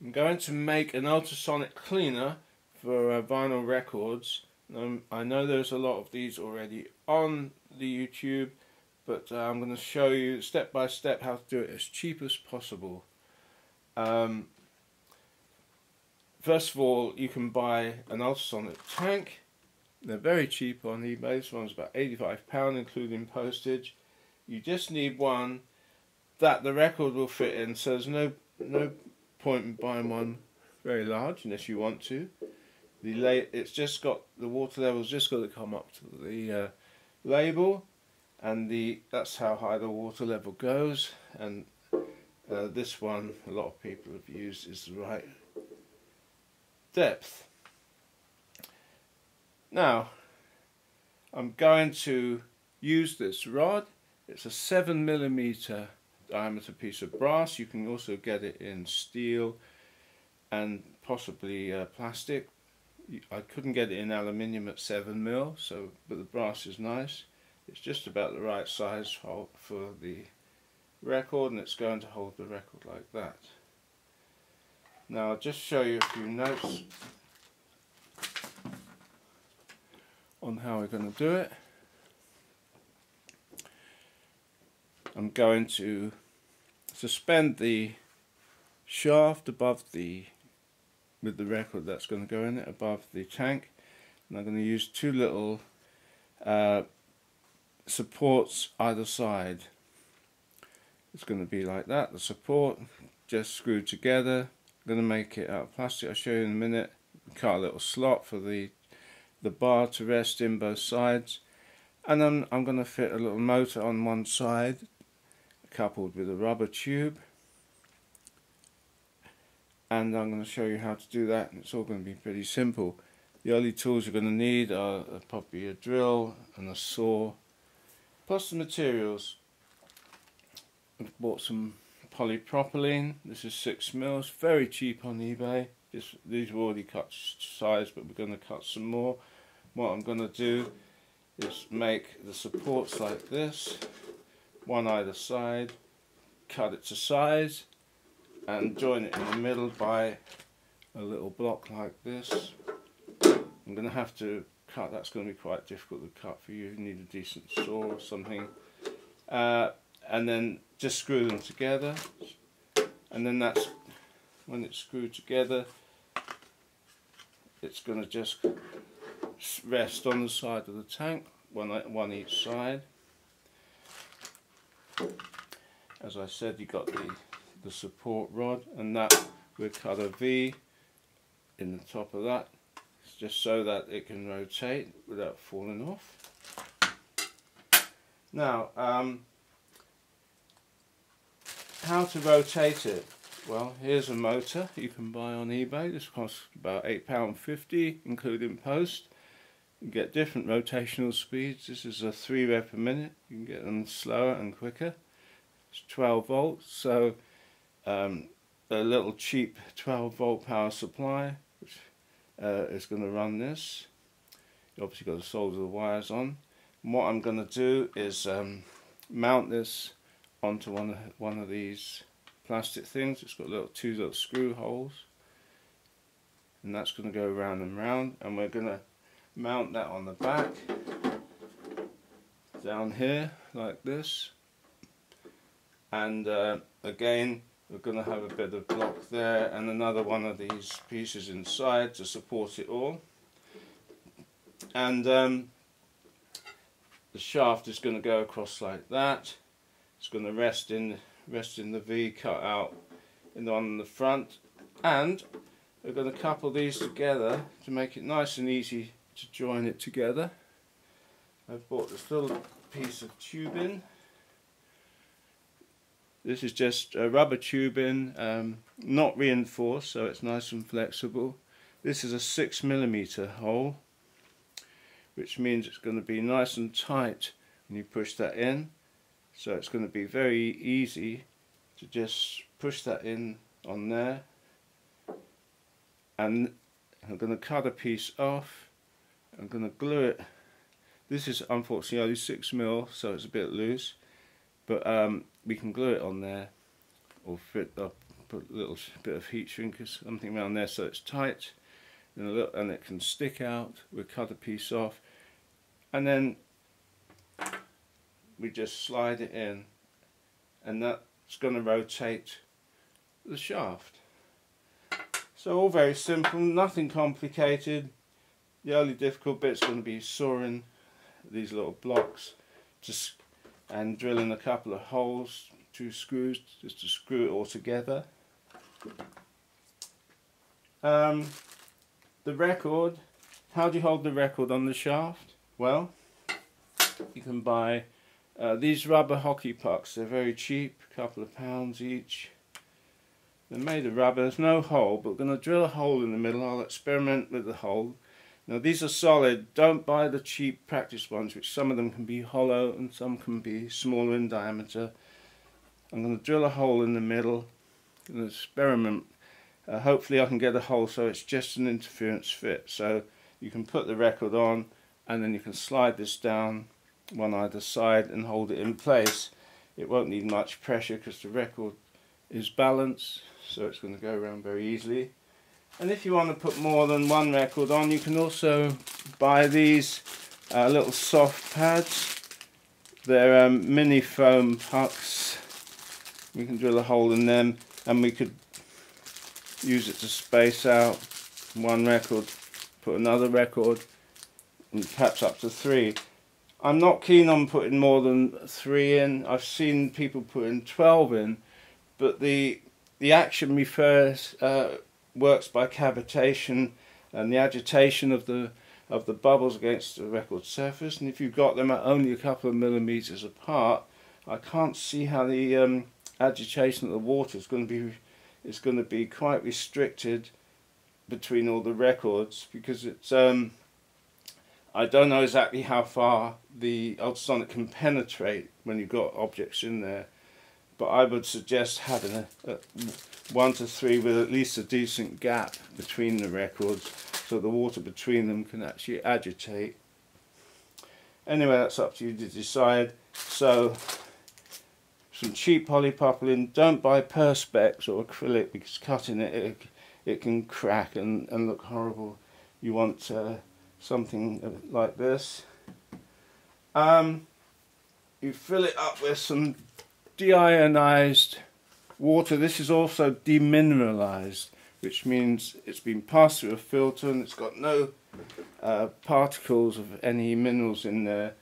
I'm going to make an ultrasonic cleaner for uh, vinyl records. Um, I know there's a lot of these already on the YouTube, but uh, I'm going to show you step by step how to do it as cheap as possible. Um, first of all, you can buy an ultrasonic tank. They're very cheap on eBay. This one's about £85 including postage. You just need one that the record will fit in, so there's no no point in buying one very large unless you want to. The la it's just got the water level's just got to come up to the uh, label, and the that's how high the water level goes. And uh, this one, a lot of people have used, is the right depth. Now, I'm going to use this rod. It's a seven millimeter diameter piece of brass. You can also get it in steel and possibly uh, plastic. I couldn't get it in aluminium at 7 mil, so but the brass is nice. It's just about the right size for, for the record and it's going to hold the record like that. Now I'll just show you a few notes on how we're going to do it. I'm going to suspend the shaft above the with the record that's going to go in it above the tank. And I'm going to use two little uh, supports either side. It's going to be like that the support just screwed together. I'm going to make it out of plastic. I'll show you in a minute. Cut a little slot for the the bar to rest in both sides. And then I'm going to fit a little motor on one side coupled with a rubber tube and I'm going to show you how to do that and it's all going to be pretty simple. The only tools you're going to need are probably a drill and a saw plus the materials. I've bought some polypropylene, this is 6 mils, very cheap on eBay. Just, these are already cut size but we're going to cut some more. What I'm going to do is make the supports like this one either side, cut it to size and join it in the middle by a little block like this. I'm going to have to cut, that's going to be quite difficult to cut for you, you need a decent saw or something. Uh, and then just screw them together and then that's when it's screwed together it's going to just rest on the side of the tank, one, one each side as I said you got the the support rod and that we cut a V in the top of that. Just so that it can rotate without falling off. Now um, how to rotate it? Well here's a motor you can buy on eBay. This costs about £8.50 including post you get different rotational speeds. This is a 3 rev a minute. You can get them slower and quicker. It's 12 volts, so um, a little cheap 12 volt power supply which uh, is going to run this. You obviously got to solder the wires on. And what I'm going to do is um, mount this onto one of, one of these plastic things. It's got little two little screw holes and that's going to go round and round and we're going to mount that on the back down here like this. And uh, again we're going to have a bit of block there and another one of these pieces inside to support it all. And um, the shaft is going to go across like that. It's going to rest in rest in the V cut out in the one in the front. And we're going to couple these together to make it nice and easy to join it together. I've bought this little piece of tubing. This is just a rubber tubing, um, not reinforced, so it's nice and flexible. This is a 6 millimeter hole, which means it's going to be nice and tight when you push that in. So it's going to be very easy to just push that in on there. And I'm going to cut a piece off I'm going to glue it. This is unfortunately only 6 mil, so it's a bit loose, but um, we can glue it on there or fit up put a little bit of heat shrink or something around there so it's tight and, little, and it can stick out. We'll cut a piece off and then we just slide it in and that's going to rotate the shaft. So all very simple, nothing complicated. The only difficult bit's going to be sawing these little blocks just and drilling a couple of holes, two screws just to screw it all together. Um, the record, how do you hold the record on the shaft? Well, you can buy uh, these rubber hockey pucks, they're very cheap, a couple of pounds each. They're made of rubber, there's no hole, but we're going to drill a hole in the middle. I'll experiment with the hole. Now these are solid, don't buy the cheap practice ones, which some of them can be hollow and some can be smaller in diameter. I'm going to drill a hole in the middle, and experiment. Uh, hopefully I can get a hole so it's just an interference fit. So you can put the record on and then you can slide this down one either side and hold it in place. It won't need much pressure because the record is balanced so it's going to go around very easily. And if you want to put more than one record on you can also buy these uh, little soft pads. They're um, mini foam pucks. We can drill a hole in them and we could use it to space out one record, put another record and perhaps up to three. I'm not keen on putting more than three in. I've seen people putting 12 in, but the the action refers uh, works by cavitation and the agitation of the of the bubbles against the record surface. And if you've got them at only a couple of millimeters apart, I can't see how the um, agitation of the water is going to be is going to be quite restricted between all the records because it's um, I don't know exactly how far the ultrasonic can penetrate when you've got objects in there, but I would suggest having a, a one to three with at least a decent gap between the records so the water between them can actually agitate. Anyway, that's up to you to decide. So, some cheap polypropylene. Don't buy perspex or acrylic because cutting it, it, it can crack and, and look horrible. You want uh, something like this. Um, you fill it up with some deionized water. This is also demineralized, which means it's been passed through a filter and it's got no uh, particles of any minerals in there.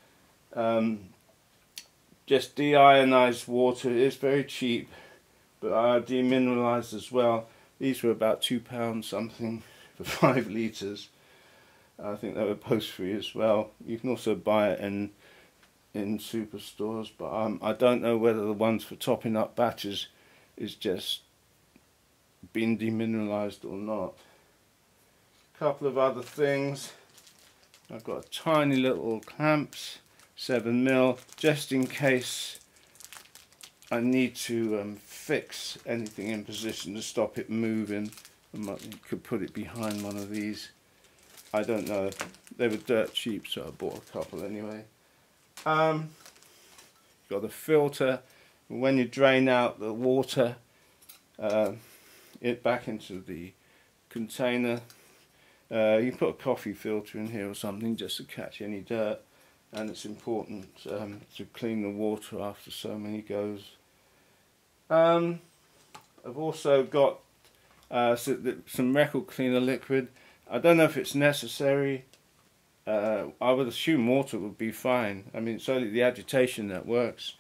Um, just deionized water is very cheap, but are demineralized as well. These were about two pounds something for five litres. I think they were post free as well. You can also buy it in in superstores, but um, I don't know whether the ones for topping up batches is just been demineralized or not. A couple of other things. I've got tiny little clamps, 7 mil, just in case I need to um, fix anything in position to stop it moving. I might, could put it behind one of these I don't know. They were dirt cheap, so I bought a couple anyway. Um, got the filter. When you drain out the water, uh, it back into the container. Uh, you put a coffee filter in here or something just to catch any dirt and it's important um, to clean the water after so many goes. Um, I've also got uh, some record cleaner liquid I don't know if it's necessary. Uh, I would assume water would be fine. I mean, it's only the agitation that works.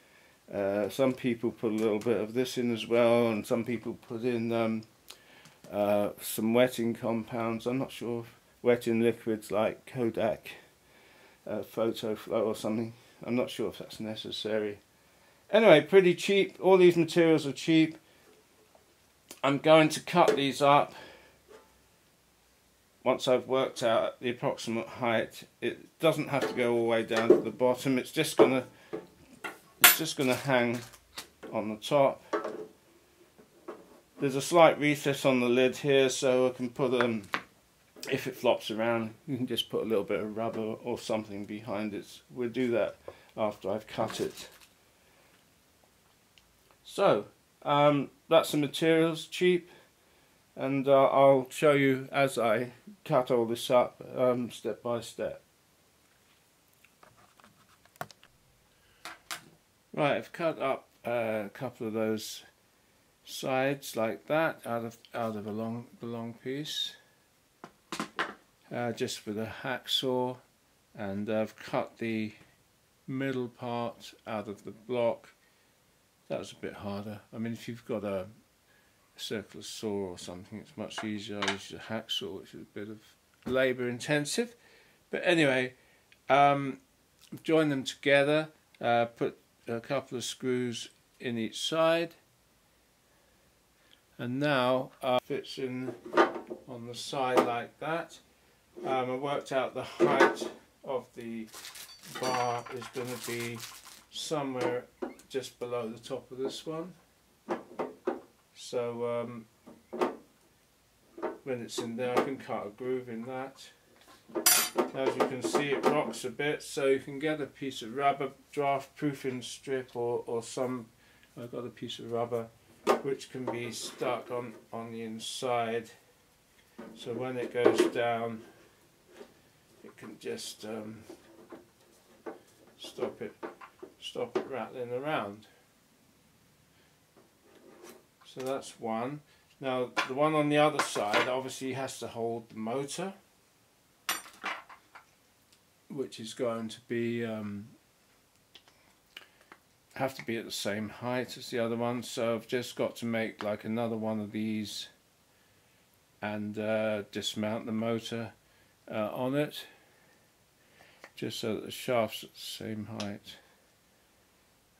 Uh, some people put a little bit of this in as well, and some people put in um, uh, some wetting compounds. I'm not sure wetting liquids like Kodak uh, Photo-Flo or something. I'm not sure if that's necessary. Anyway, pretty cheap. All these materials are cheap. I'm going to cut these up once I've worked out the approximate height it doesn't have to go all the way down to the bottom it's just gonna it's just gonna hang on the top. There's a slight recess on the lid here so I can put them um, if it flops around you can just put a little bit of rubber or something behind it. We'll do that after I've cut it. So Um, that's the materials, cheap, and uh, I'll show you as I cut all this up um, step by step. Right, I've cut up a couple of those sides like that out of out of a long the long piece uh, just with a hacksaw and I've cut the middle part out of the block. That was a bit harder. I mean if you've got a circular saw or something it's much easier. I use a hacksaw which is a bit of labour intensive. But anyway um, join them together uh, put a couple of screws in each side. And now uh, fits in on the side like that. Um, I worked out the height of the bar is going to be somewhere just below the top of this one. So um, when it's in there I can cut a groove in that as you can see it rocks a bit so you can get a piece of rubber draft proofing strip or, or some I've got a piece of rubber which can be stuck on, on the inside. So when it goes down it can just um, stop it stop it rattling around. So that's one. Now the one on the other side obviously has to hold the motor which is going to be um, have to be at the same height as the other one. So I've just got to make like another one of these and uh, dismount the motor uh, on it just so that the shaft's at the same height.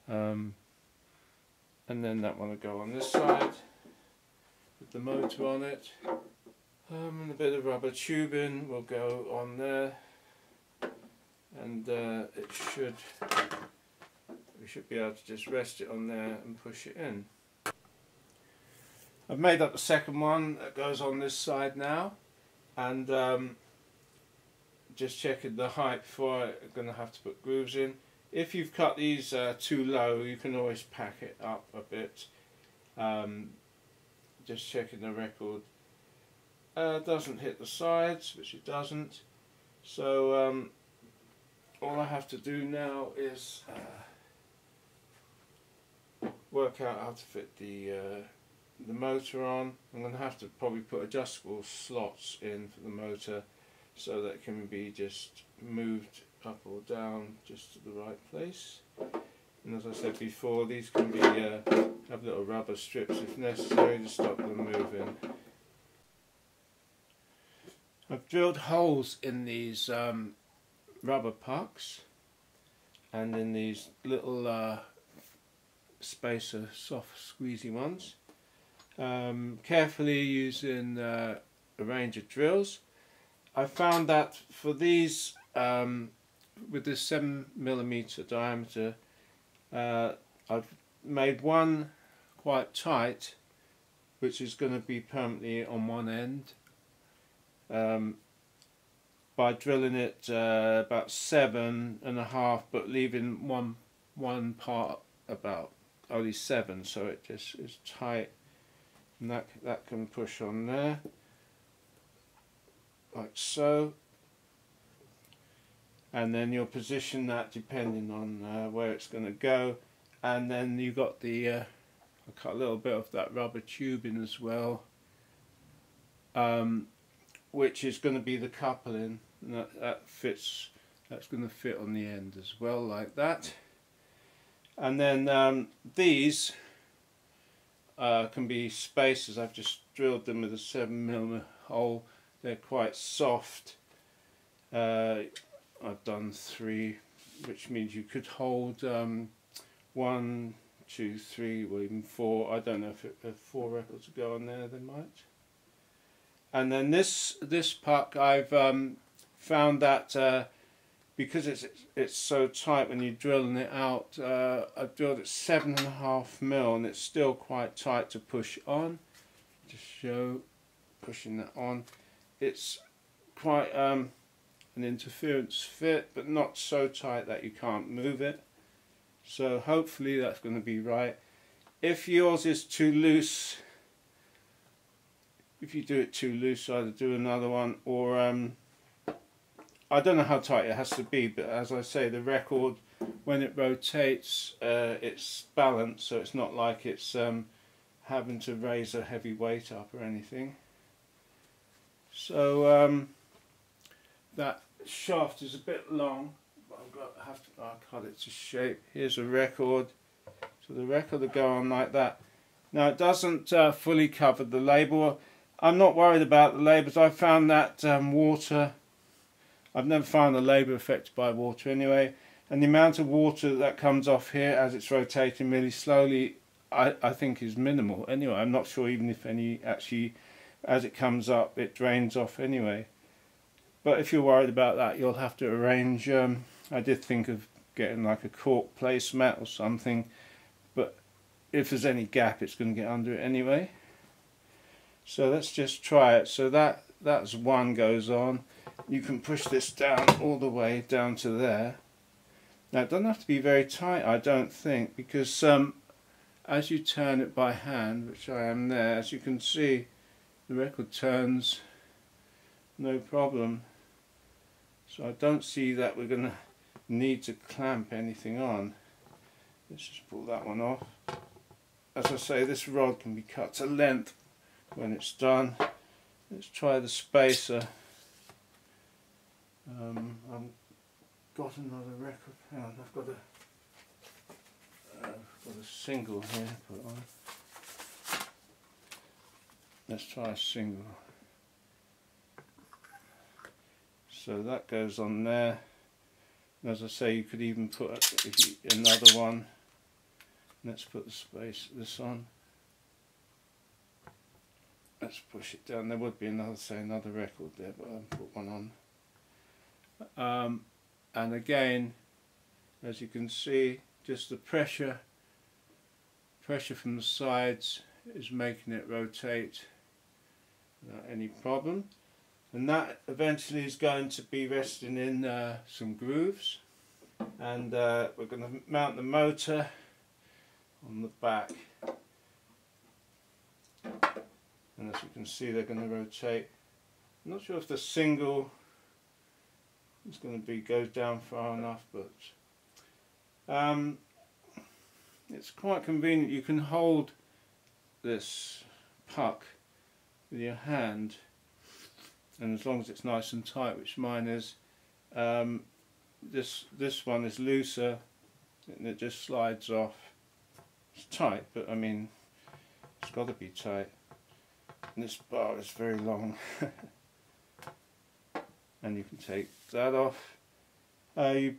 Um, and then that one will go on this side with the motor on it. Um, and a bit of rubber tubing will go on there and uh, it should we should be able to just rest it on there and push it in. I've made up the second one that goes on this side now and um, just checking the height before I'm going to have to put grooves in. If you've cut these uh, too low you can always pack it up a bit. Um, just checking the record. Uh, doesn't hit the sides, which it doesn't. So um, all I have to do now is uh, work out how to fit the uh, the motor on. I'm going to have to probably put adjustable slots in for the motor so that it can be just moved up or down just to the right place. And as I said before, these can be uh, have little rubber strips if necessary to stop them moving. I've drilled holes in these um, rubber pucks and in these little uh, spacer soft squeezy ones. Um, carefully using uh, a range of drills. I found that for these, um, with this 7 millimeter diameter, uh, I've made one quite tight, which is going to be permanently on one end. Um, by drilling it uh, about seven and a half, but leaving one one part about only seven so it just is tight. And that, that can push on there. Like so. And then you'll position that depending on uh, where it's going to go. And then you've got the uh, I cut a little bit of that rubber tubing as well um, which is going to be the coupling and that, that fits that's going to fit on the end as well like that and then um, these uh, can be spacers. I've just drilled them with a 7 millimeter hole. They're quite soft. Uh, I've done three, which means you could hold um, one, two, three, or even four. I don't know if, it, if four records go on there. They might. And then this this puck, I've um, found that uh, because it's it's so tight when you're drilling it out. Uh, I've drilled it seven and a half mil, and it's still quite tight to push on. Just show pushing that on. It's quite um, an interference fit, but not so tight that you can't move it. So hopefully that's going to be right. if yours is too loose, if you do it too loose, either do another one or um, I don't know how tight it has to be, but as I say, the record when it rotates, uh, it's balanced, so it's not like it's um, having to raise a heavy weight up or anything. So um, that shaft is a bit long, but I've got have to cut it to shape. Here's a record. So the record will go on like that. Now it doesn't uh, fully cover the label. I'm not worried about the labels. I found that um, water, I've never found the labour affected by water anyway. And the amount of water that comes off here as it's rotating really slowly, I, I think is minimal. Anyway, I'm not sure even if any actually, as it comes up, it drains off anyway. But if you're worried about that, you'll have to arrange, um, I did think of getting like a cork placemat or something but if there's any gap it's going to get under it anyway so let's just try it so that that's one goes on you can push this down all the way down to there now it doesn't have to be very tight I don't think because um, as you turn it by hand which I am there as you can see the record turns no problem so I don't see that we're going to need to clamp anything on Let's just pull that one off. As I say, this rod can be cut to length when it's done. Let's try the spacer. Um, I've got another record. Hang on, I've got a, got a single here put on. Let's try a single. So that goes on there. And as I say, you could even put another one Let's put the space this on. Let's push it down. There would be another, say, another record there, but I'll put one on. Um, and again, as you can see, just the pressure, pressure from the sides is making it rotate without any problem. And that eventually is going to be resting in uh, some grooves. And uh, we're going to mount the motor on the back and as you can see they're going to rotate. I'm not sure if the single is going to be goes down far enough but um, it's quite convenient. You can hold this puck with your hand and as long as it's nice and tight which mine is um, this this one is looser and it just slides off. It's tight, but I mean, it's got to be tight. And this bar is very long. and you can take that off. Uh, you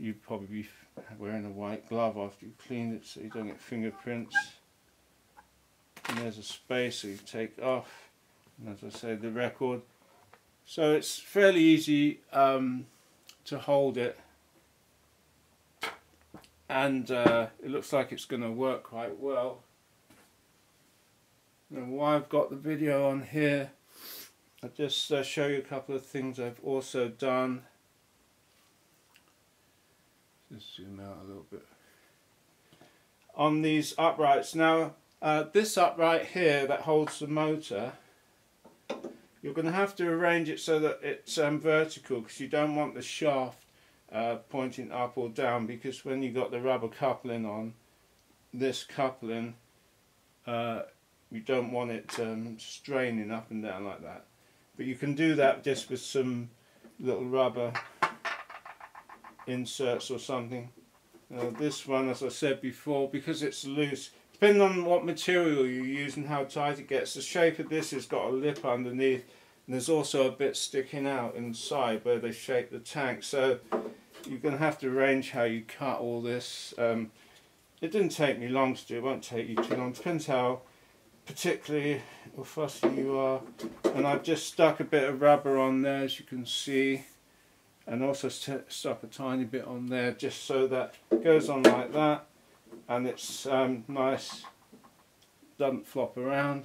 you probably be wearing a white glove after you clean it so you don't get fingerprints. And there's a space so you take off. And as I say, the record. So it's fairly easy um, to hold it and uh, it looks like it's going to work quite well. And why I've got the video on here, I'll just uh, show you a couple of things I've also done. Just zoom out a little bit. On these uprights. Now, uh, this upright here that holds the motor, you're going to have to arrange it so that it's um, vertical because you don't want the shaft uh, pointing up or down because when you've got the rubber coupling on this coupling uh, you don't want it um, straining up and down like that but you can do that just with some little rubber inserts or something uh, this one as I said before because it's loose depending on what material you use and how tight it gets the shape of this has got a lip underneath and there's also a bit sticking out inside where they shape the tank so you're going to have to arrange how you cut all this. Um, it didn't take me long to do, it won't take you too long. Depends how particularly fussy you are. And I've just stuck a bit of rubber on there as you can see. And also stuck a tiny bit on there just so that goes on like that. And it's um, nice, doesn't flop around.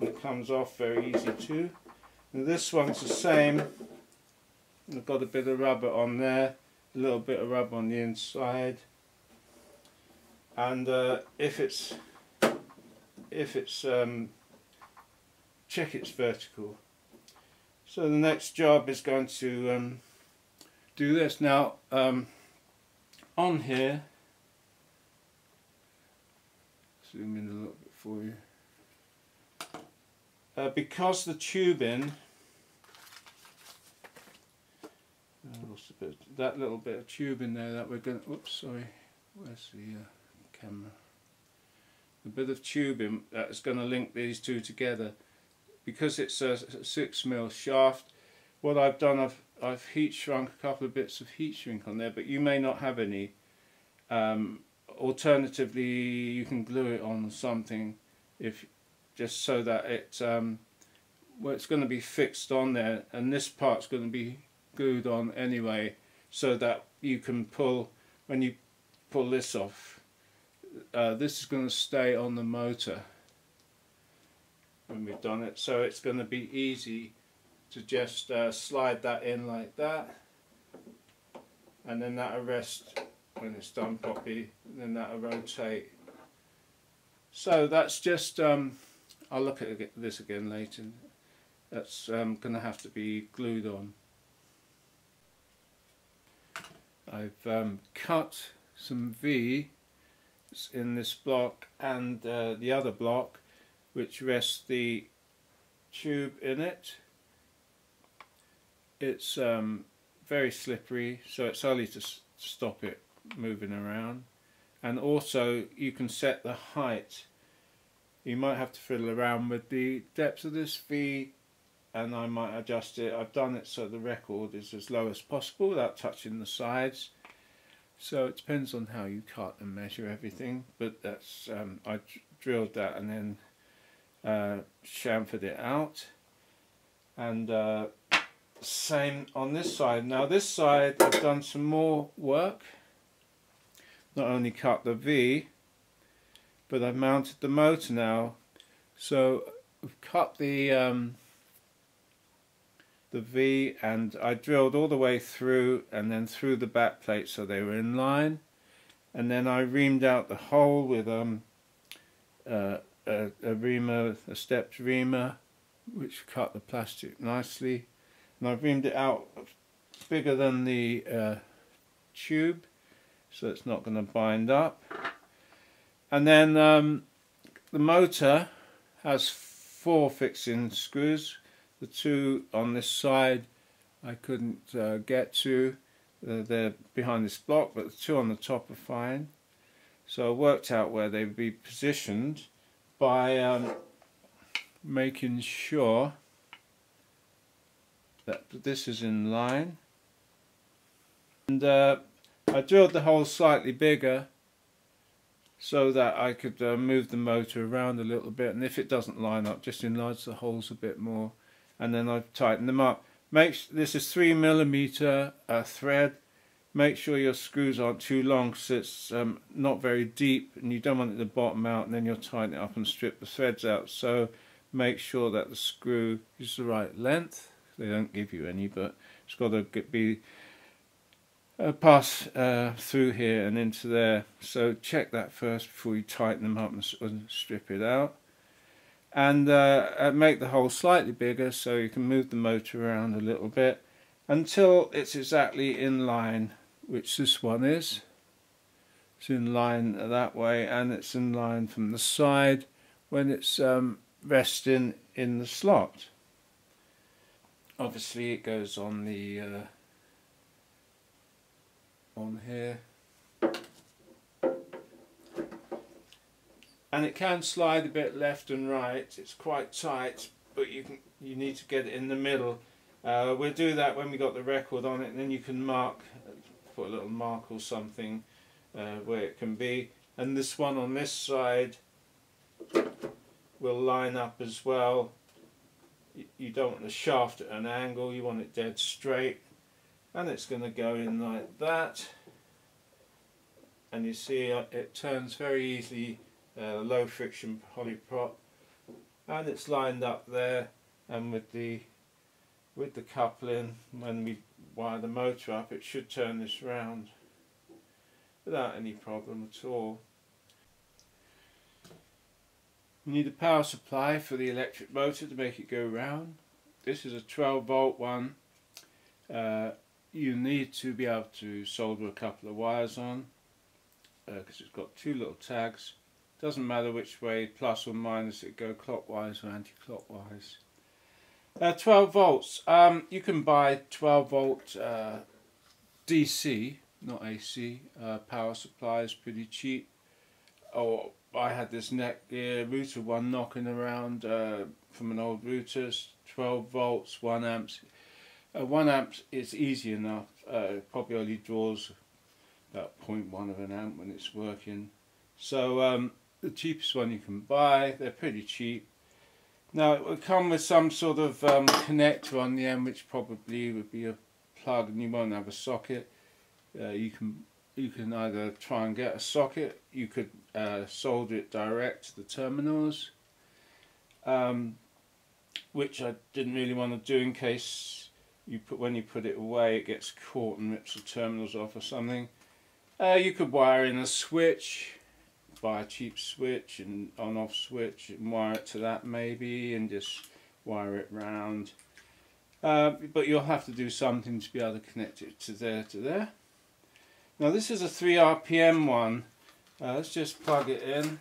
And it comes off very easy too. And this one's the same. I've got a bit of rubber on there, a little bit of rubber on the inside. and uh, if it's if it's um, check it's vertical. So the next job is going to um, do this. Now um, on here zoom in a little bit for you. Uh, because the tubing uh, that little bit of tubing there that we're going to, oops sorry. Where's the uh, camera a bit of tubing that's going to link these two together. Because it's a, six mil shaft what I've done I've I've heat shrunk a couple of bits of heat shrink on there but you may not have any. Um, alternatively you can glue it on something if just so that it um, well it's going to be fixed on there and this part's going to be glued on anyway so that you can pull when you pull this off uh, this is going to stay on the motor when we've done it. So it's going to be easy to just uh, slide that in like that and then that'll rest when it's done properly and then that'll rotate. So that's just um, I'll look at this again later. That's um, going to have to be glued on. I've um, cut some V in this block and uh, the other block which rests the tube in it. It's um, very slippery so it's only to stop it moving around and also you can set the height you might have to fiddle around with the depth of this V and I might adjust it. I've done it so the record is as low as possible without touching the sides so it depends on how you cut and measure everything, but that's um, I drilled that and then uh, chamfered it out. And uh, same on this side. Now this side I've done some more work. Not only cut the V, but I've mounted the motor now. So I've cut the um, the V and I drilled all the way through and then through the back plate so they were in line. And then I reamed out the hole with um, uh, a, a reamer, a stepped reamer which cut the plastic nicely. And I reamed it out bigger than the uh, tube so it's not going to bind up. And then um, the motor has four fixing screws the two on this side I couldn't uh, get to. Uh, they're behind this block, but the two on the top are fine. So I worked out where they would be positioned by um, making sure that this is in line. And uh, I drilled the hole slightly bigger so that I could uh, move the motor around a little bit and if it doesn't line up just enlarge the holes a bit more and then I've tightened them up. Make this is three millimeter uh, thread. Make sure your screws aren't too long so it's um, not very deep and you don't want it to bottom out and then you'll tighten it up and strip the threads out. So make sure that the screw is the right length. They don't give you any but it's got to be uh, pass uh, through here and into there. So check that first before you tighten them up and strip it out and uh, uh, make the hole slightly bigger so you can move the motor around a little bit until it's exactly in line which this one is. It's in line that way and it's in line from the side when it's um, resting in the slot. Obviously it goes on the uh, on here and it can slide a bit left and right. It's quite tight but you can you need to get it in the middle. Uh, we'll do that when we got the record on it and then you can mark put a little mark or something uh, where it can be. And this one on this side will line up as well. You don't want the shaft at an angle. You want it dead straight. And it's going to go in like that. And you see uh, it turns very easily uh, low friction polyprop and it's lined up there and with the with the coupling when we wire the motor up it should turn this round without any problem at all You need a power supply for the electric motor to make it go round. This is a 12 volt one. Uh, you need to be able to solder a couple of wires on because uh, it's got two little tags. Doesn't matter which way, plus or minus, it go clockwise or anti-clockwise. Uh, 12 volts. Um, you can buy 12 volt uh, DC, not AC, uh, power supplies pretty cheap. Or I had this neck router one knocking around uh, from an old router, 12 volts, 1 amps. Uh, 1 amp is easy enough, uh, probably only draws about 0.1 of an amp when it's working. So um, the cheapest one you can buy, they're pretty cheap. Now it will come with some sort of um, connector on the end which probably would be a plug and you won't have a socket. Uh, you can you can either try and get a socket, you could uh, solder it direct to the terminals, um, which I didn't really want to do in case you put when you put it away it gets caught and rips the terminals off or something. Uh, you could wire in a switch, buy a cheap switch and on off switch and wire it to that maybe and just wire it round. Uh, but you'll have to do something to be able to connect it to there to there. Now this is a 3 RPM one. Uh, let's just plug it in.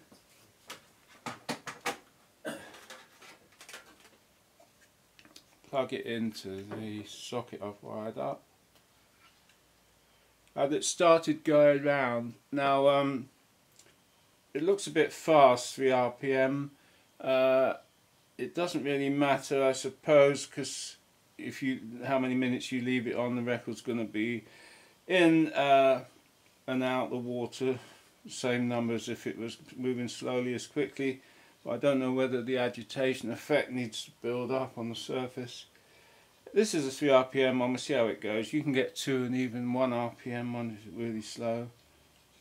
Plug it into the socket I've wired up. And it started going round. Now um, it looks a bit fast, 3 RPM. Uh, it doesn't really matter I suppose because if you how many minutes you leave it on the record's going to be in uh, and out the water, same number as if it was moving slowly as quickly. But I don't know whether the agitation effect needs to build up on the surface. This is a 3 RPM one, we'll see how it goes. You can get 2 and even 1 RPM one if it's really slow.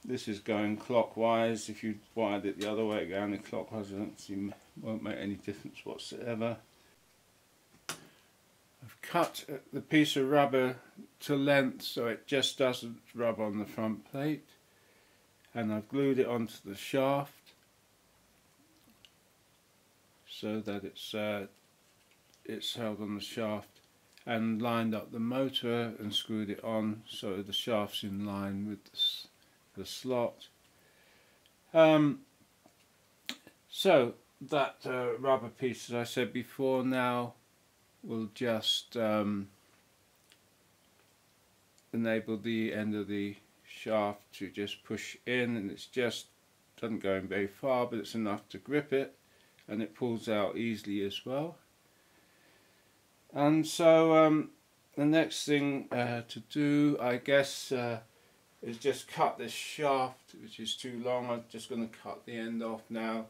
This is going clockwise. If you wired it the other way going clockwise, it won't make any difference whatsoever. I've cut the piece of rubber to length so it just doesn't rub on the front plate and I've glued it onto the shaft so that it's uh, it's held on the shaft and lined up the motor and screwed it on so the shaft's in line with the, the slot. Um, so that uh, rubber piece as I said before now will just um, enable the end of the shaft to just push in and it's just doesn't go in very far but it's enough to grip it and it pulls out easily as well and so um, the next thing uh, to do I guess uh, is just cut this shaft which is too long I'm just going to cut the end off now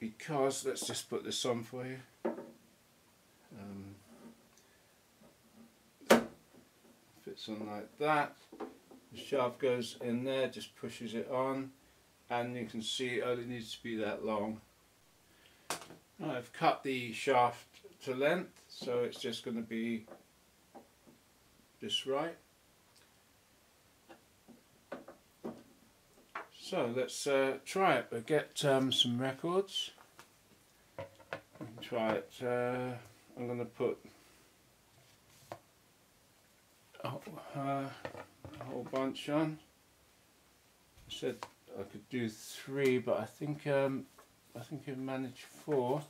because let's just put this on for you um, fits on like that. The shaft goes in there, just pushes it on, and you can see it only needs to be that long. I've cut the shaft to length, so it's just going to be just right. So let's uh, try it. We'll get um, some records. Try it. Uh, I'm going to put a, uh, a whole bunch on. I said I could do three, but I think um, I think I managed four.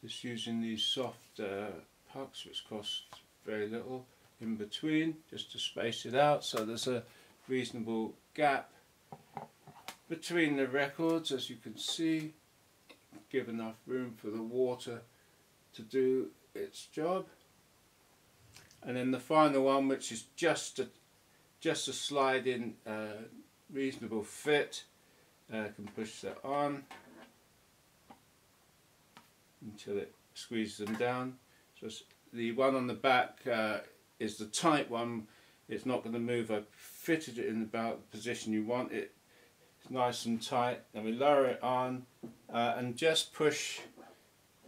Just using these soft uh, pucks, which cost very little in between, just to space it out, so there's a reasonable gap between the records, as you can see give enough room for the water to do its job. And then the final one, which is just a just a slide in uh, reasonable fit, uh, can push that on until it squeezes them down. So the one on the back uh, is the tight one. It's not going to move. I fitted it in about the position you want it It's nice and tight. Then we lower it on uh, and just push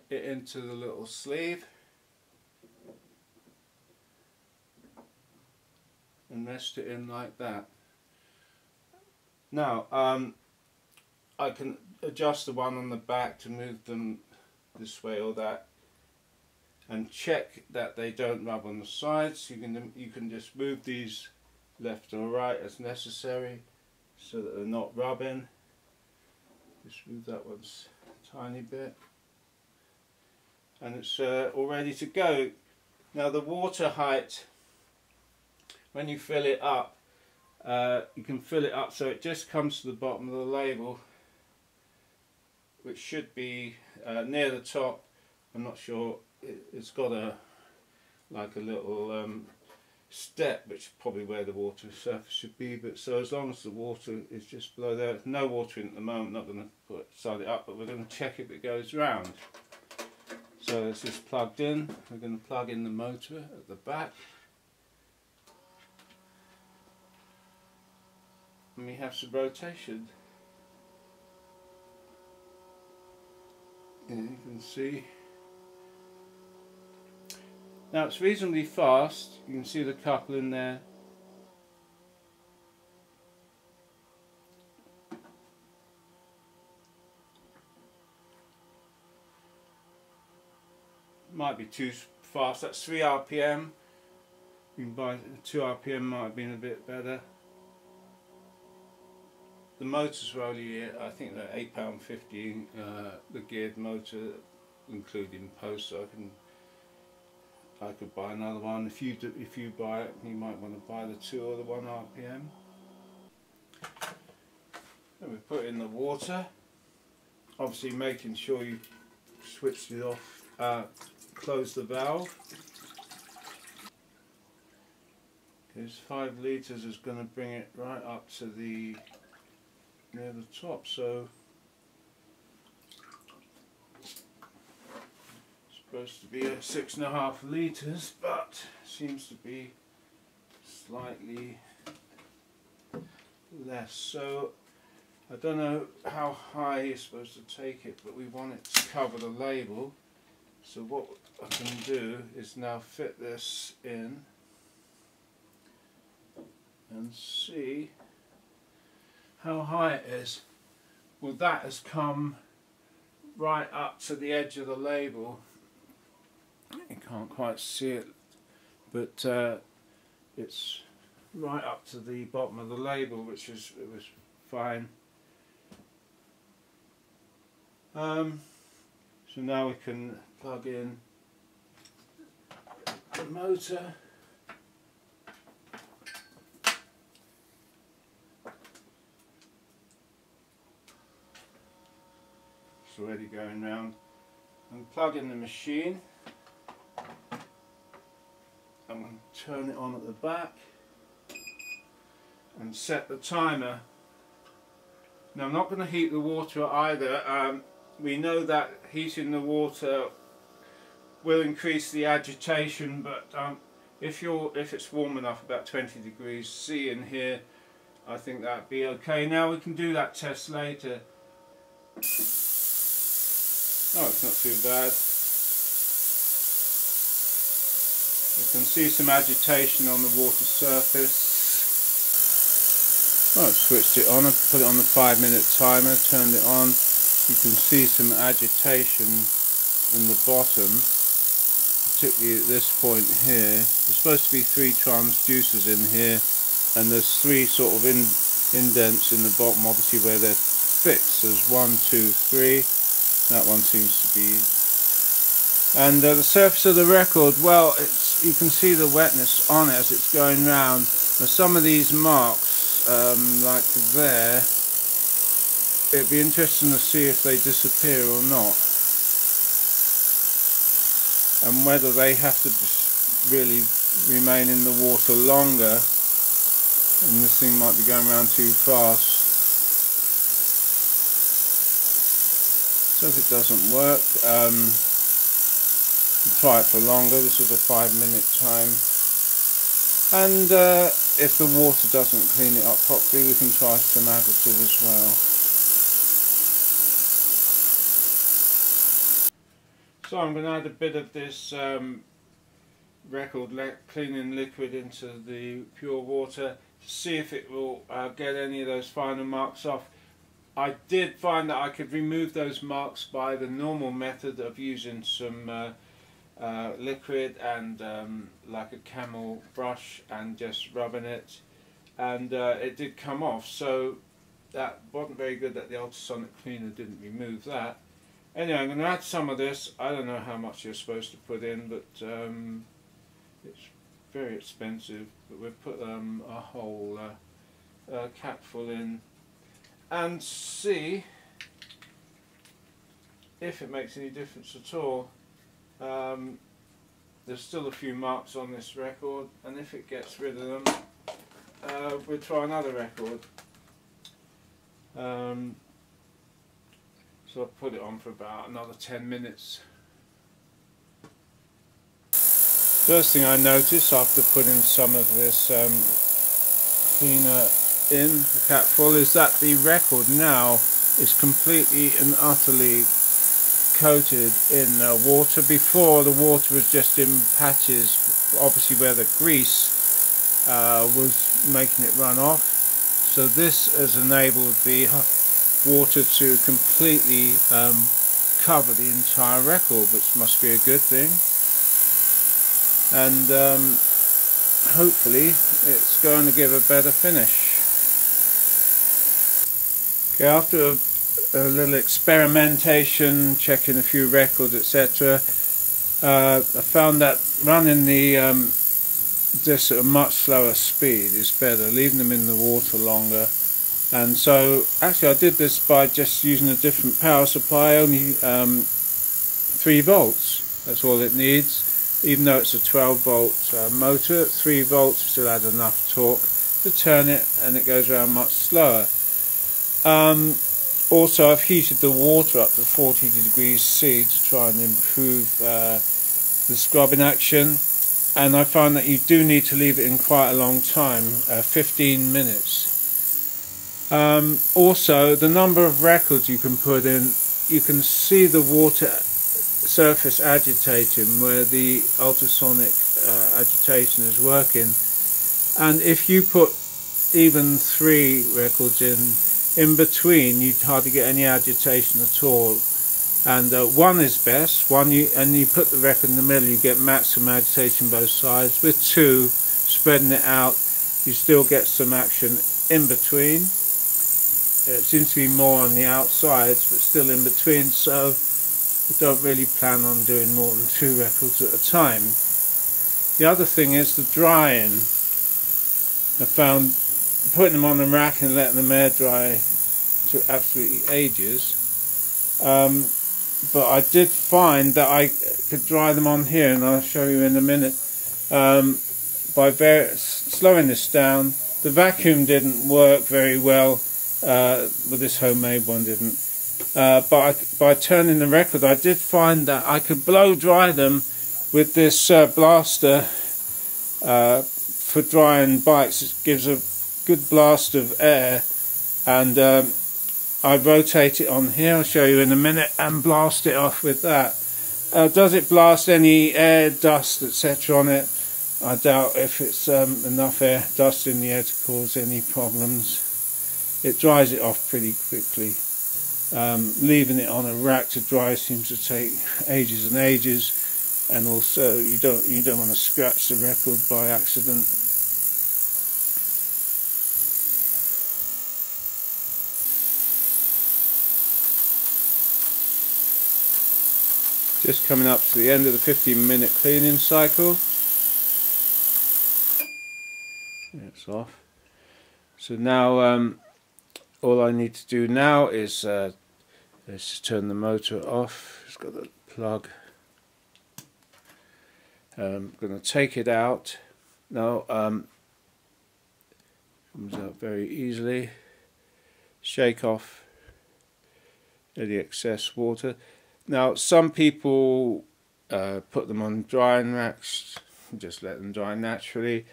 it into the little sleeve. And rest it in like that. Now, um, I can adjust the one on the back to move them this way or that and check that they don't rub on the sides. You can, you can just move these left or right as necessary so that they're not rubbing. Just move that one a tiny bit. And it's uh, all ready to go. Now the water height, when you fill it up, uh, you can fill it up so it just comes to the bottom of the label which should be uh, near the top I'm not sure it, has got a like a little um, step which is probably where the water surface should be but so as long as the water is just below there no water in at the moment not going to put side it up but we're going to check if it goes round so it's just plugged in we're going to plug in the motor at the back and we have some rotation. Yeah, you can see. Now it's reasonably fast, you can see the couple in there. Might be too fast, that's 3 RPM. You can buy 2 RPM might have been a bit better. The motors were only, I think they're eight pound fifty. Uh, the geared motor, including post, So I can, I could buy another one. If you do, if you buy it, you might want to buy the two or the one RPM. Then we put in the water. Obviously, making sure you switch it off. Uh, close the valve. Because five litres is going to bring it right up to the near the top so supposed to be at six and a half litres but seems to be slightly less so I don't know how high you're supposed to take it but we want it to cover the label so what I can do is now fit this in and see how high it is. Well that has come right up to the edge of the label. You can't quite see it but uh, it's right up to the bottom of the label which is it was fine. Um, so now we can plug in the motor. Already going round. And plug in the machine I'm going to turn it on at the back and set the timer. Now I'm not going to heat the water either. Um, we know that heating the water will increase the agitation but um, if you're if it's warm enough about 20 degrees C in here I think that'd be okay. Now we can do that test later. Oh, it's not too bad. You can see some agitation on the water surface. Oh, I've switched it on, I've put it on the five minute timer, turned it on. You can see some agitation in the bottom, particularly at this point here. There's supposed to be three transducers in here, and there's three sort of in, indents in the bottom, obviously where they're fixed. There's one, two, three that one seems to be. And uh, the surface of the record, well, it's you can see the wetness on it as it's going round. Now some of these marks, um, like there, it'd be interesting to see if they disappear or not. And whether they have to really remain in the water longer. And this thing might be going around too fast. So if it doesn't work, um, try it for longer. This is a five minute time. And uh, if the water doesn't clean it up properly, we can try some additive as well. So I'm going to add a bit of this um, record cleaning liquid into the pure water. To see if it will uh, get any of those final marks off. I did find that I could remove those marks by the normal method of using some uh, uh, liquid and um, like a camel brush and just rubbing it. And uh, it did come off so that wasn't very good that the ultrasonic cleaner didn't remove that. Anyway I'm going to add some of this. I don't know how much you're supposed to put in but um, it's very expensive. But we've put um, a whole uh, uh, capful in. And see if it makes any difference at all um, there's still a few marks on this record and if it gets rid of them uh, we'll try another record. Um, so I'll put it on for about another 10 minutes. First thing I notice after putting some of this um, cleaner in the capful is that the record now is completely and utterly coated in uh, water. Before the water was just in patches, obviously where the grease uh, was making it run off. So this has enabled the water to completely um, cover the entire record, which must be a good thing. And um, hopefully it's going to give a better finish. Okay, after a little experimentation, checking a few records, etc. Uh, I found that running the um, this at a much slower speed is better, leaving them in the water longer. And so, actually, I did this by just using a different power supply, only um, 3 volts. That's all it needs. Even though it's a 12 volt uh, motor, 3 volts still has enough torque to turn it, and it goes around much slower. Um, also, I've heated the water up to 40 degrees C to try and improve uh, the scrubbing action. And I find that you do need to leave it in quite a long time, uh, 15 minutes. Um, also, the number of records you can put in, you can see the water surface agitating where the ultrasonic uh, agitation is working. And if you put even three records in, in between you hardly get any agitation at all. And uh, one is best. One you and you put the record in the middle you get maximum agitation both sides. With two spreading it out you still get some action in between. It seems to be more on the outsides but still in between so I don't really plan on doing more than two records at a time. The other thing is the drying. I found putting them on the rack and letting them air dry to absolutely ages. Um, but I did find that I could dry them on here, and I'll show you in a minute. Um, by slowing this down, the vacuum didn't work very well. Uh, with this homemade one didn't. Uh, but I, by turning the record, I did find that I could blow dry them with this uh, blaster uh, for drying bikes. It gives a good blast of air and um, I rotate it on here, I'll show you in a minute, and blast it off with that. Uh, does it blast any air, dust, etc. on it? I doubt if it's um, enough air, dust in the air to cause any problems. It dries it off pretty quickly. Um, leaving it on a rack to dry seems to take ages and ages, and also you don't you don't want to scratch the record by accident. Just coming up to the end of the 15 minute cleaning cycle. It's off. So now um, all I need to do now is uh, let's turn the motor off. It's got the plug. I'm um, going to take it out. Now um, comes out very easily. Shake off any excess water. Now, some people uh, put them on drying racks, just let them dry naturally.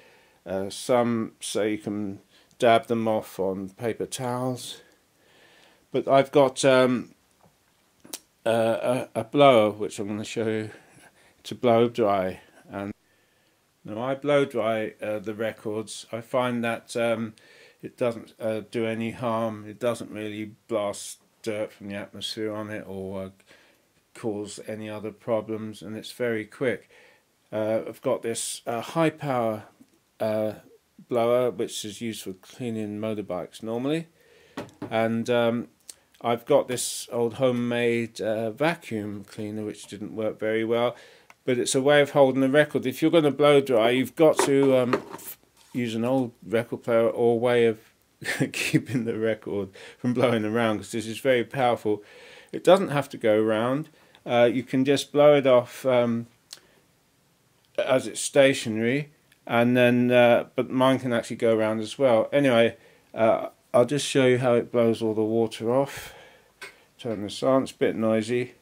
Uh, some say you can dab them off on paper towels. But I've got um, a, a blower, which I'm going to show you, to blow dry. And Now I blow dry uh, the records. I find that um, it doesn't uh, do any harm. It doesn't really blast dirt from the atmosphere on it or uh, cause any other problems and it's very quick. Uh, I've got this uh, high power uh, blower which is used for cleaning motorbikes normally and um, I've got this old homemade uh, vacuum cleaner which didn't work very well but it's a way of holding the record. If you're going to blow dry you've got to um, use an old record player or way of keeping the record from blowing around because this is very powerful. It doesn't have to go around. Uh, you can just blow it off um, as it's stationary and then uh, but mine can actually go around as well. Anyway, uh, I'll just show you how it blows all the water off. Turn this on, it's a bit noisy.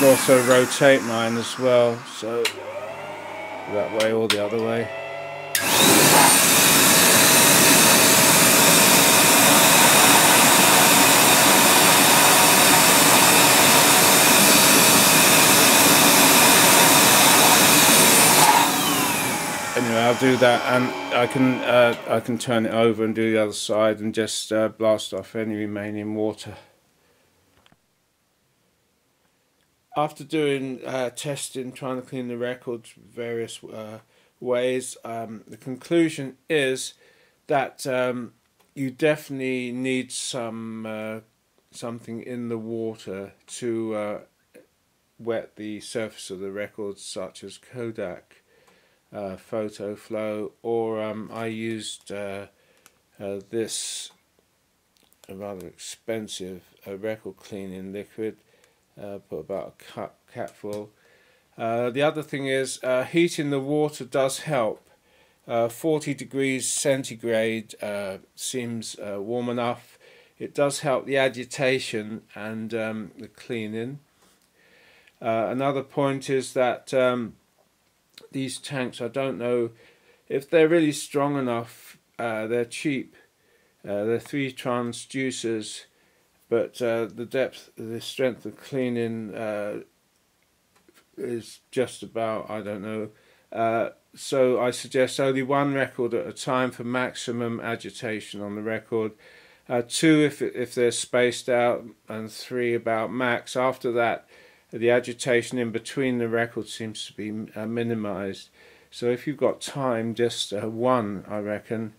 can also rotate mine as well so that way or the other way. Anyway I'll do that and I can uh, I can turn it over and do the other side and just uh, blast off any remaining water after doing uh, testing, trying to clean the records various uh, ways, um, the conclusion is that um, you definitely need some uh, something in the water to uh, wet the surface of the records, such as Kodak uh, Photo-Flo, or um, I used uh, this rather expensive record cleaning liquid uh, put about a cup capful. Uh, the other thing is uh, heating the water does help. Uh, 40 degrees centigrade uh, seems uh, warm enough. It does help the agitation and um, the cleaning. another point is that um, these tanks, I don't know if they're really strong enough, they're cheap. they're three transducers but uh, the depth, the strength of cleaning uh, is just about, I don't know. Uh, so I suggest only one record at a time for maximum agitation on the record. Uh, two if, if they're spaced out, and three about max. After that, the agitation in between the records seems to be uh, minimized. So if you've got time, just uh, one, I reckon.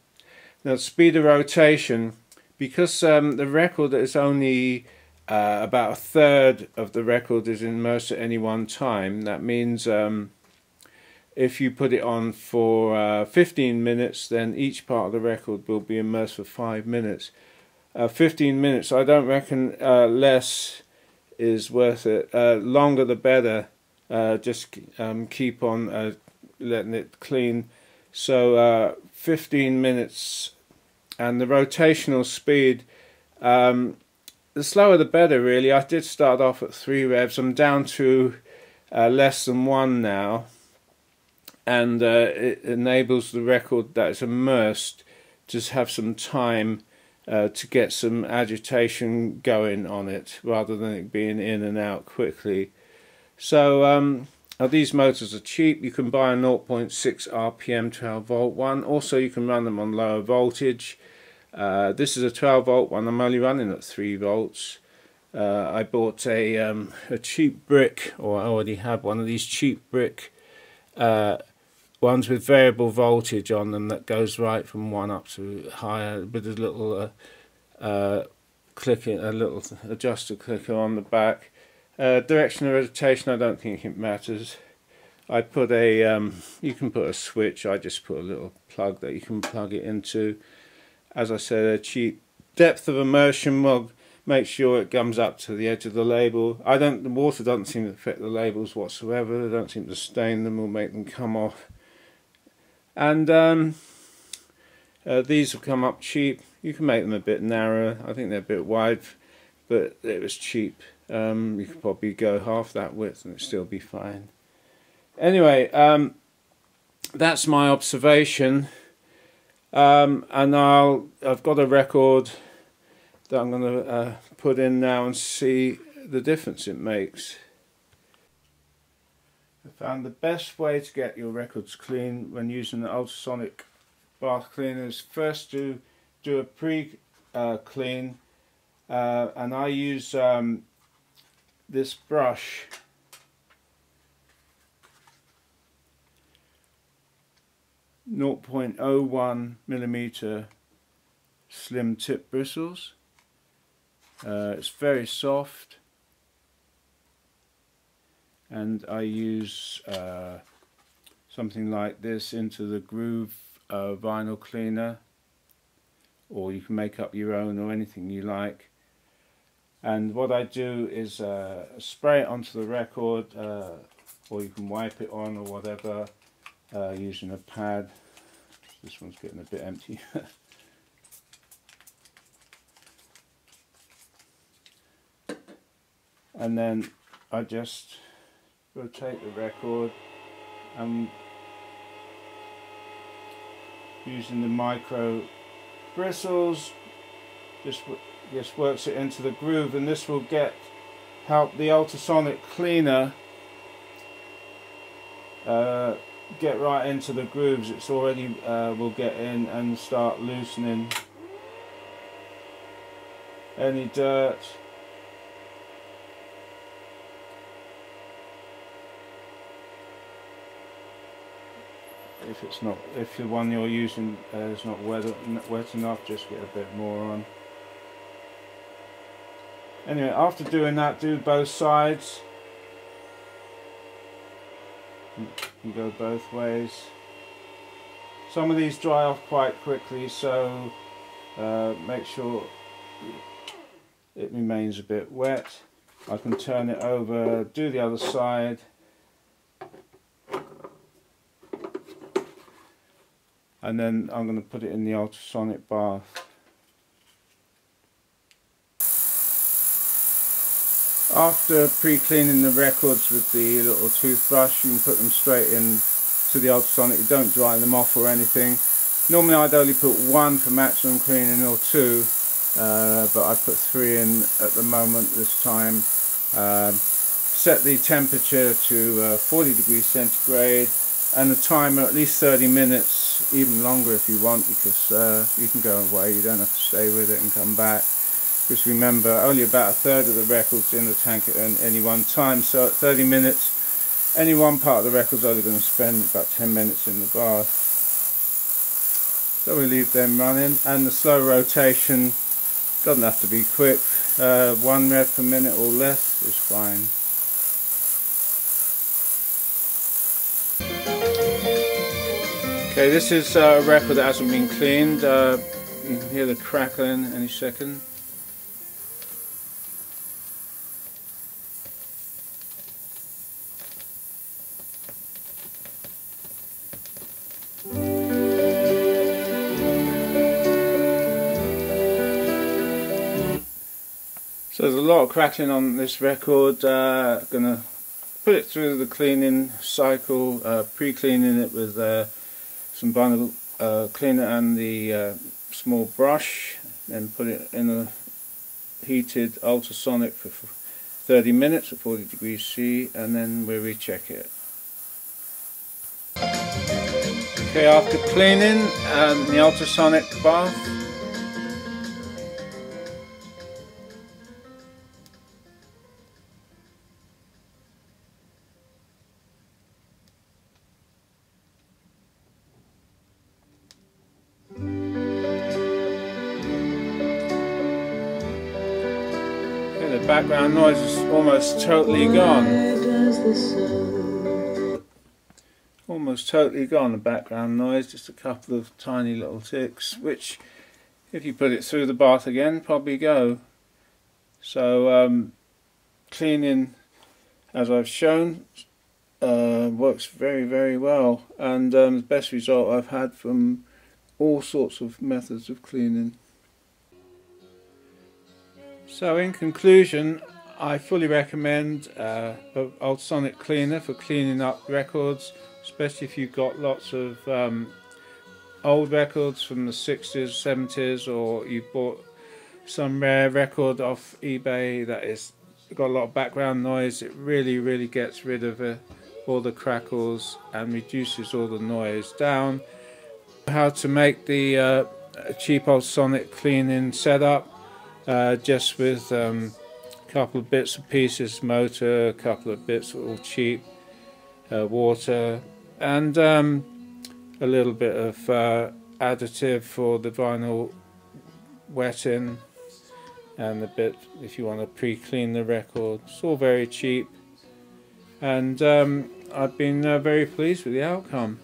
Now, speed of rotation because um, the record is only uh, about a third of the record is immersed at any one time. That means um, if you put it on for uh, 15 minutes, then each part of the record will be immersed for five minutes. Uh, 15 minutes, I don't reckon uh, less is worth it. Uh, longer the better. Uh, just um, keep on letting it clean. So 15 minutes and the rotational speed um, the slower the better really. I did start off at three revs. I'm down to uh, less than one now and uh, it enables the record that is immersed to have some time uh, to get some agitation going on it rather than it being in and out quickly. So um, now these motors are cheap you can buy a 0.6 rpm 12 volt one also you can run them on lower voltage uh, this is a 12 volt one, I'm only running at 3 volts. Uh, I bought a, um, a cheap brick, or I already have one of these cheap brick uh, ones with variable voltage on them that goes right from 1 up to higher with a little uh, uh, clicker, a little adjuster clicker on the back. Uh, direction of rotation, I don't think it matters. I put a, um, you can put a switch, I just put a little plug that you can plug it into as I said, a cheap depth of immersion will make sure it comes up to the edge of the label. I don't. The water doesn't seem to affect the labels whatsoever. They don't seem to stain them or make them come off. And um, Uh, these will come up cheap. You can make them a bit narrower. I think they're a bit wide, but it was cheap. Um, you could probably go half that width and it'd still be fine. Anyway, um, that's my observation. Um, and I'll, I've got a record that I'm going to uh, put in now and see the difference it makes. I found the best way to get your records clean when using the ultrasonic bath cleaner is first to do a pre-clean uh, uh, and I use um, this brush. Zero point oh one millimeter slim tip bristles. Uh, it's very soft. And I use uh, something like this into the groove uh, vinyl cleaner. Or you can make up your own or anything you like and what I do is uh, spray it onto the record uh, or you can wipe it on or whatever uh, using a pad. This one's getting a bit empty. And then I just rotate the record and using the micro bristles just just works it into the groove and this will get help the ultrasonic cleaner uh, get right into the grooves. It's already uh, will get in and start loosening. Any dirt. If it's not if the one you're using uh, is not wet, wet enough just get a bit more on anyway after doing that do both sides. You go both ways. Some of these dry off quite quickly so uh, make sure it remains a bit wet. I can turn it over do the other side. And then I'm going to put it in the ultrasonic bath. After pre-cleaning the records with the little toothbrush you can put them straight in to the ultrasonic, you don't dry them off or anything. Normally I'd only put one for maximum cleaning or two uh, but I put three in at the moment this time. Uh, set the temperature to uh, 40 degrees centigrade and the timer at least 30 minutes even longer if you want because uh, you can go away you don't have to stay with it and come back just remember only about a third of the records in the tank at any one time. So at 30 minutes any one part of the record's only going to spend about 10 minutes in the bath. So we leave them running and the slow rotation doesn't have to be quick. Uh, one rev per minute or less is fine. Okay, this is a record that hasn't been cleaned. Uh, you can hear the crackling. Any second. So there's a lot of cracking on this record. Uh, gonna put it through the cleaning cycle, uh, pre-cleaning it with uh, some vinyl uh, cleaner and the uh, small brush then put it in a heated ultrasonic for 30 minutes at 40 degrees C and then we recheck it. Okay, after cleaning um, the ultrasonic bath background noise is almost totally gone. Almost totally gone, the background noise, just a couple of tiny little ticks, which if you put it through the bath again, probably go. So um, cleaning, as I've shown, uh, works very very well and um, the best result I've had from all sorts of methods of cleaning. So in conclusion, I fully recommend uh, Ultrasonic Cleaner for cleaning up records, especially if you've got lots of um, old records from the 60s, 70s, or you've bought some rare record off eBay that is got a lot of background noise. It really, really gets rid of uh, all the crackles and reduces all the noise down. How to make the uh, cheap ultrasonic cleaning setup uh, just with um, a couple of bits and pieces motor, a couple of bits all cheap uh, water and um, a little bit of uh, additive for the vinyl wetting and a bit if you want to pre-clean the record. It's all very cheap and um, I've been uh, very pleased with the outcome.